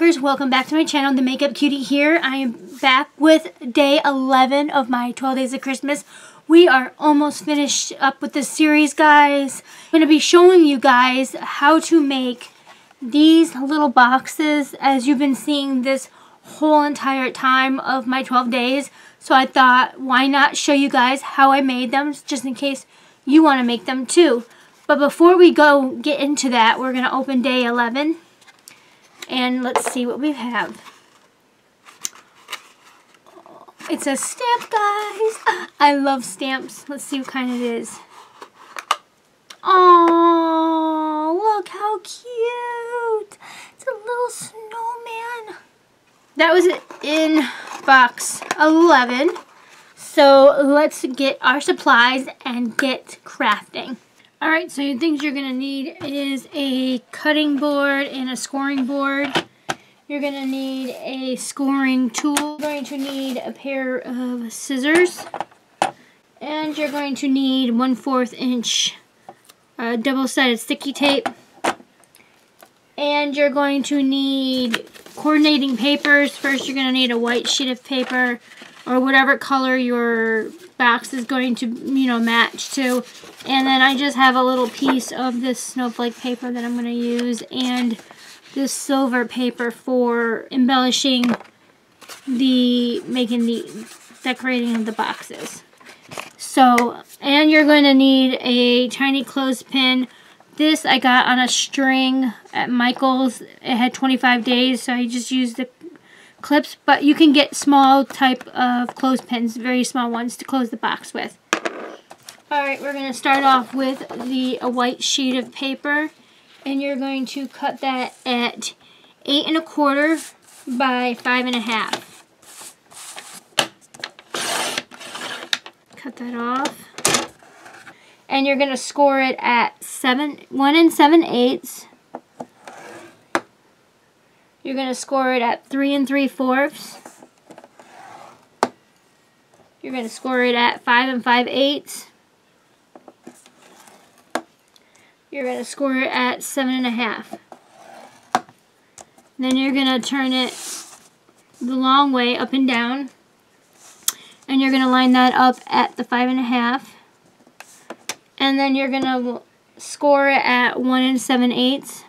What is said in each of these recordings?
Welcome back to my channel, The Makeup Cutie here. I am back with day 11 of my 12 Days of Christmas. We are almost finished up with this series, guys. I'm going to be showing you guys how to make these little boxes as you've been seeing this whole entire time of my 12 days. So I thought, why not show you guys how I made them, just in case you want to make them too. But before we go get into that, we're going to open day 11. And let's see what we have. It's a stamp, guys. Ah, I love stamps. Let's see what kind it is. Oh, look how cute. It's a little snowman. That was in box 11. So let's get our supplies and get crafting. Alright, so the things you're going to need is a cutting board and a scoring board. You're going to need a scoring tool. You're going to need a pair of scissors. And you're going to need 1 4th inch uh, double-sided sticky tape. And you're going to need coordinating papers. First, you're going to need a white sheet of paper or whatever color your box is going to, you know, match to. And then I just have a little piece of this snowflake paper that I'm going to use and this silver paper for embellishing the, making the decorating of the boxes. So, and you're going to need a tiny clothespin. This I got on a string at Michael's. It had 25 days, so I just used the clips, but you can get small type of clothespins, very small ones to close the box with. Alright, we're going to start off with the a white sheet of paper, and you're going to cut that at eight and a quarter by five and a half. Cut that off. And you're going to score it at seven, one and seven eighths you're going to score it at 3 and 3 fourths. You're going to score it at 5 and 5 eighths. You're going to score it at 7 and a half. Then you're going to turn it the long way up and down. And you're going to line that up at the 5 and a half. And then you're going to score it at 1 and 7 eighths.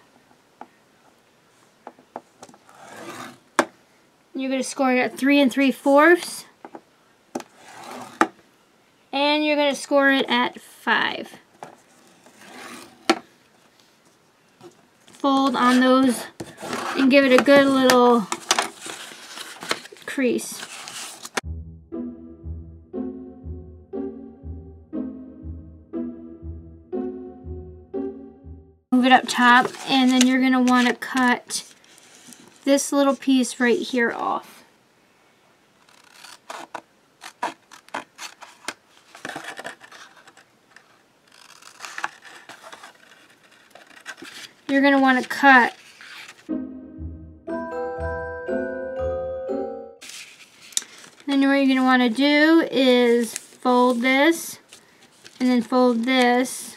You're going to score it at 3 and 3 fourths. And you're going to score it at 5. Fold on those and give it a good little crease. Move it up top and then you're going to want to cut this little piece right here off. You're going to want to cut Then what you're going to want to do is fold this and then fold this.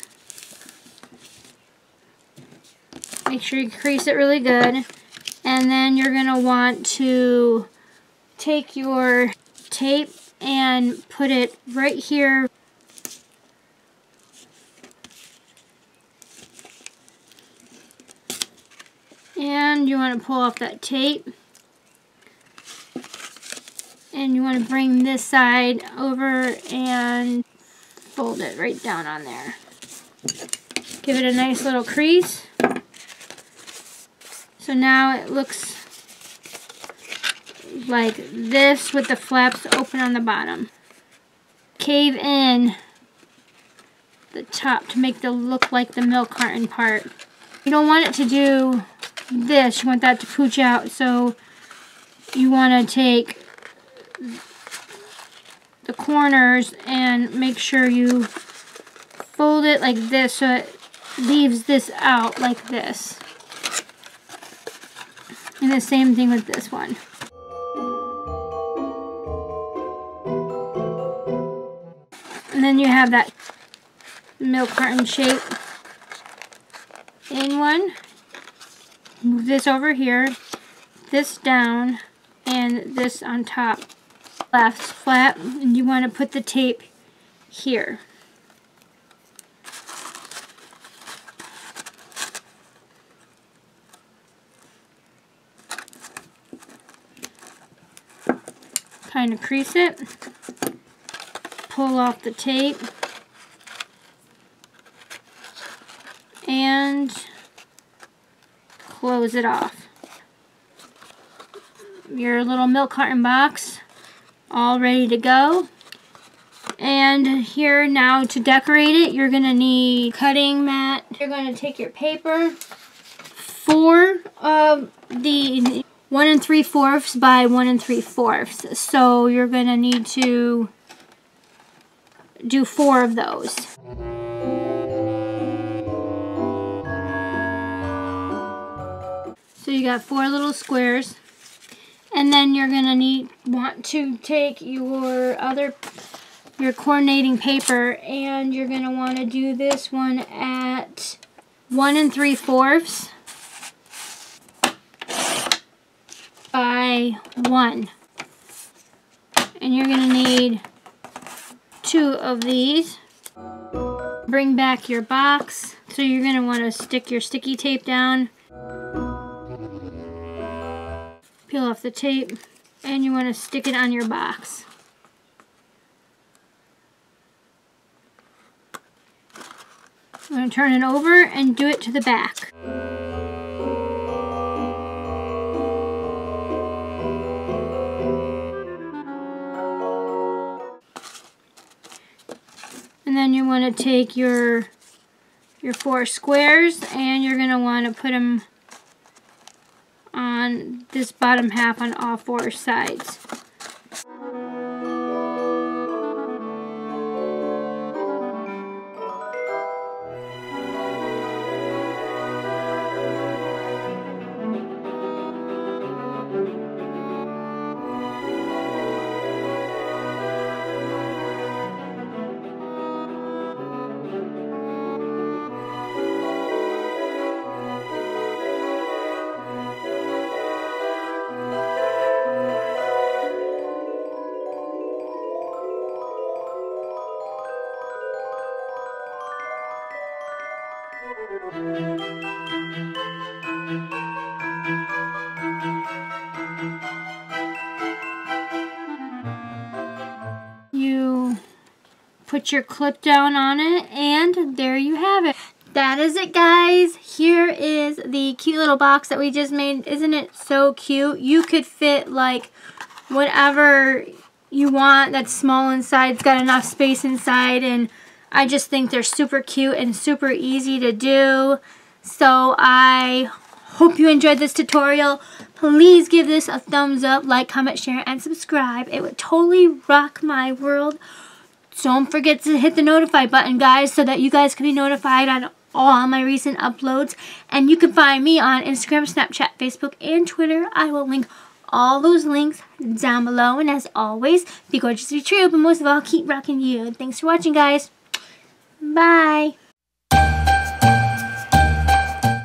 Make sure you crease it really good. And then you're going to want to take your tape and put it right here. And you want to pull off that tape. And you want to bring this side over and fold it right down on there. Give it a nice little crease so now it looks like this with the flaps open on the bottom. Cave in the top to make the look like the milk carton part. You don't want it to do this. You want that to pooch out. So you want to take the corners and make sure you fold it like this so it leaves this out like this. The same thing with this one. And then you have that milk carton shape in one. Move this over here. this down and this on top. Left flat, and you want to put the tape here. Kind of crease it, pull off the tape, and close it off. Your little milk carton box all ready to go. And here now to decorate it, you're going to need cutting mat. You're going to take your paper, four of the one and three fourths by one and three fourths. So you're going to need to do four of those. So you got four little squares. And then you're going to need want to take your other your coordinating paper and you're going to want to do this one at one and three fourths by one. And you're to need two of these. Bring back your box. So you're want to stick your sticky tape down Peel off the tape and you want to stick it on your box. I'm to turn it over and do it to the back. You want to take your your four squares and you're going to want to put them on this bottom half on all four sides. You put your clip down on it and there you have it. That is it guys. Here is the cute little box that we just made. Isn't it so cute? You could fit like whatever you want that's small inside. It's got enough space inside and I just think they're super cute and super easy to do. So I hope you enjoyed this tutorial. Please give this a thumbs up, like, comment, share, and subscribe. It would totally rock my world. Don't forget to hit the notify button, guys, so that you guys can be notified on all my recent uploads. And you can find me on Instagram, Snapchat, Facebook, and Twitter. I will link all those links down below. And as always, be gorgeous, be true, but most of all, keep rocking you. Thanks for watching, guys. Bye.